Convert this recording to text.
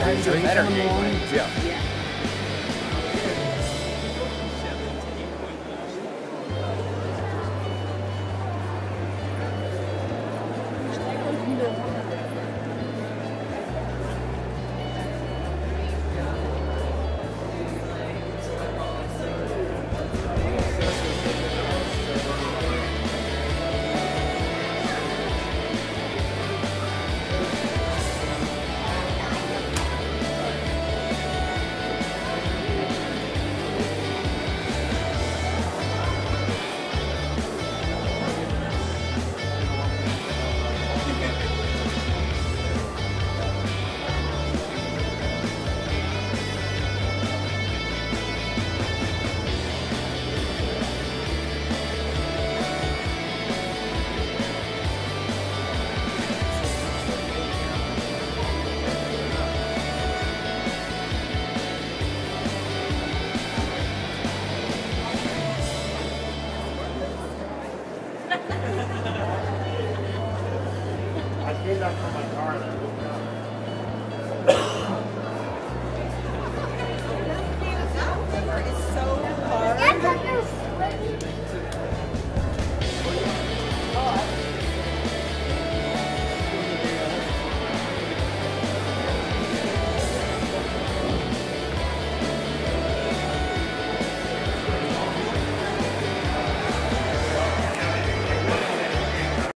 Better gateway. Yeah. I came that from my car. And I